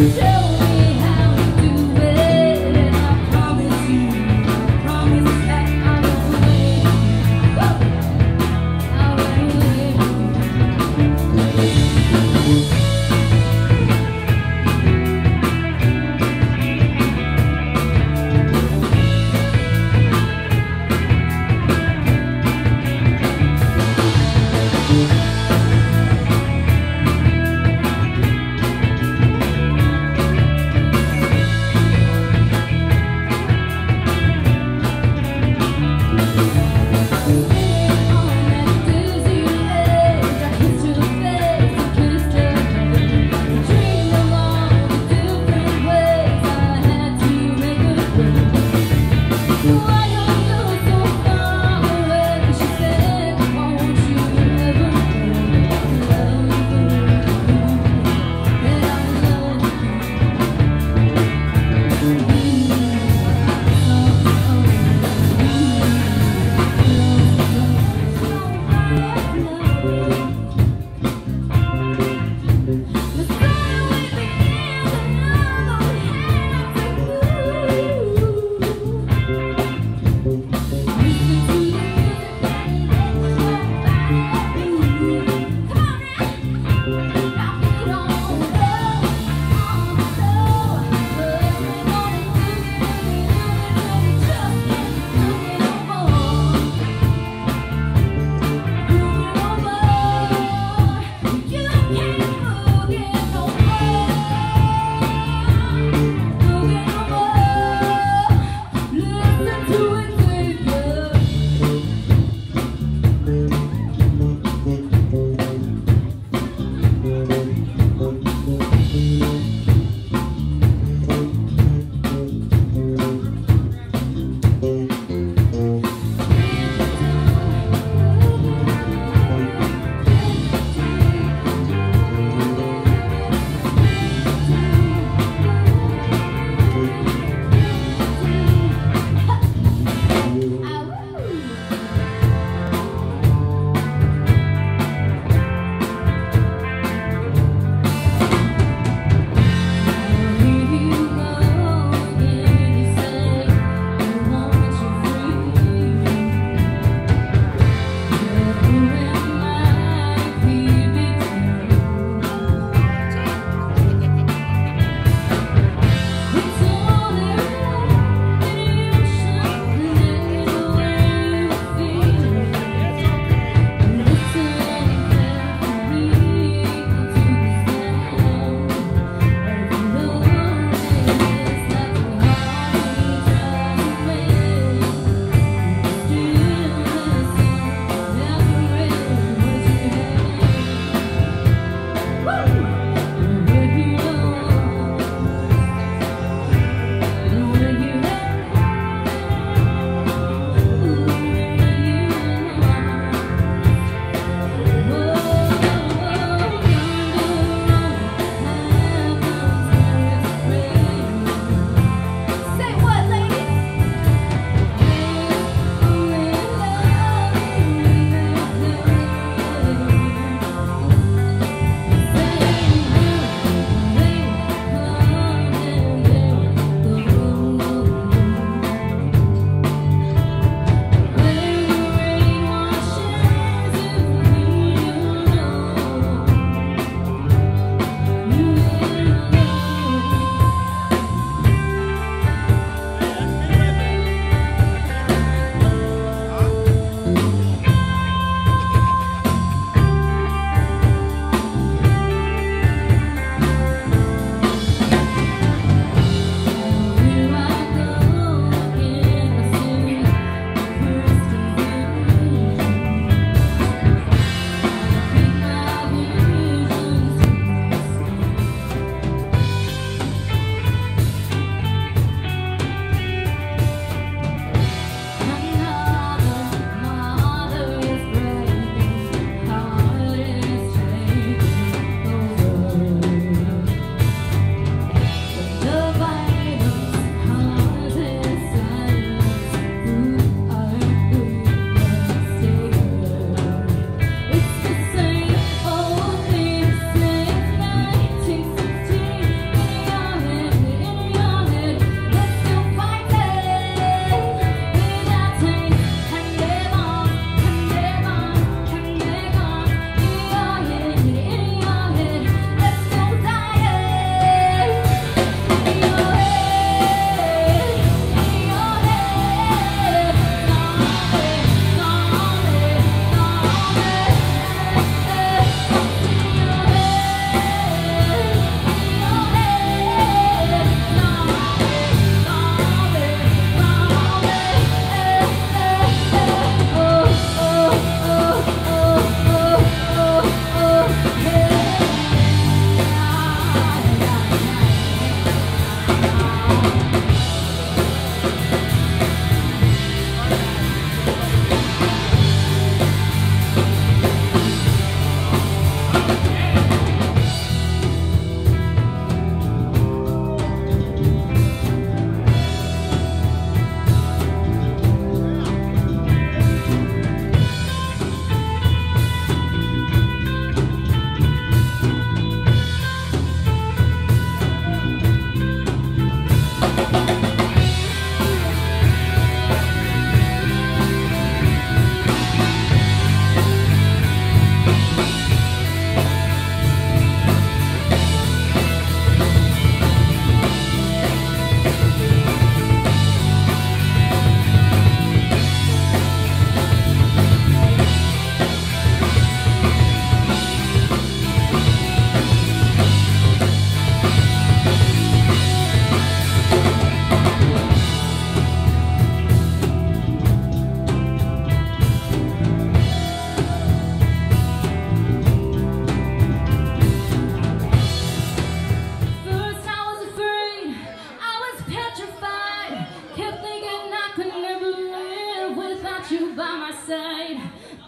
Chill.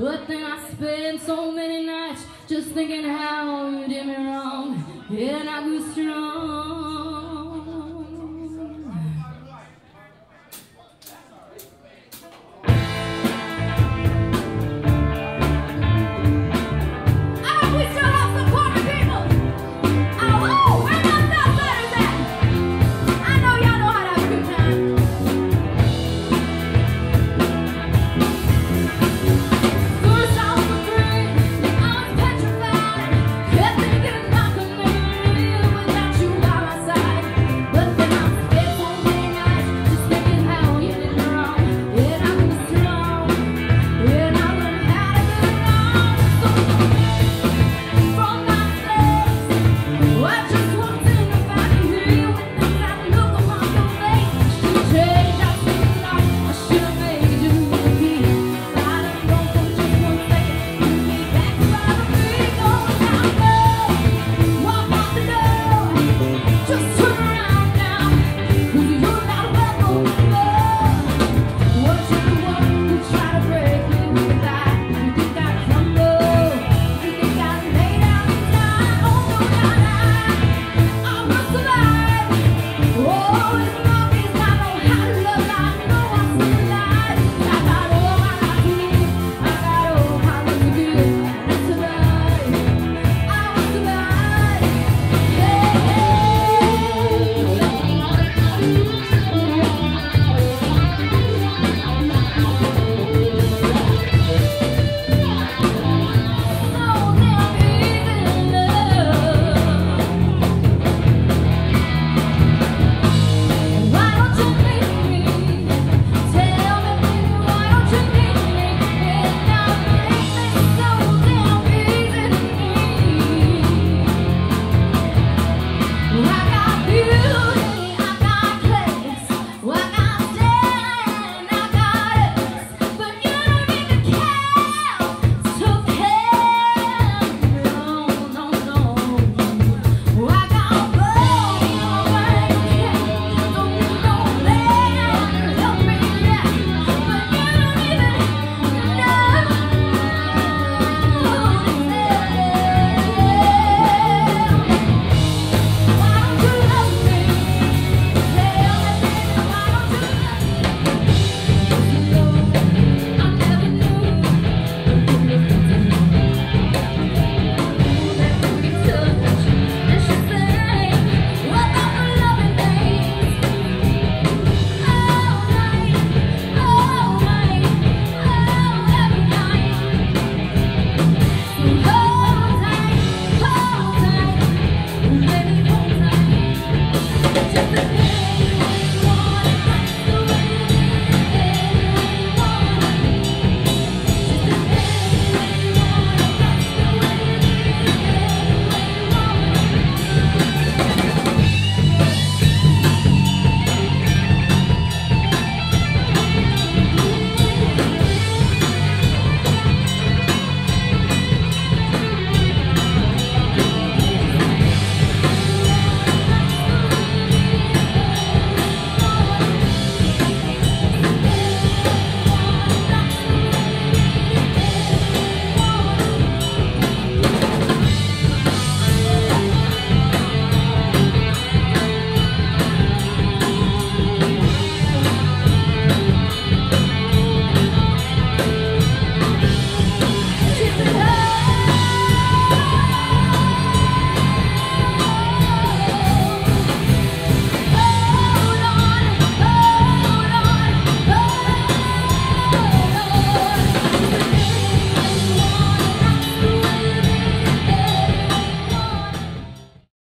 But then I spent so many nights just thinking how you did me wrong. And I grew strong.